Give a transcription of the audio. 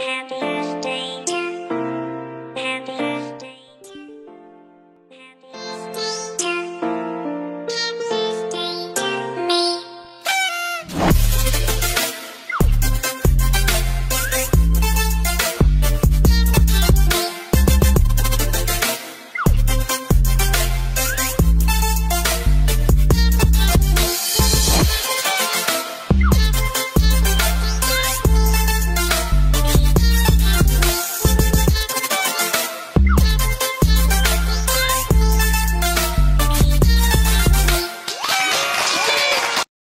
Happy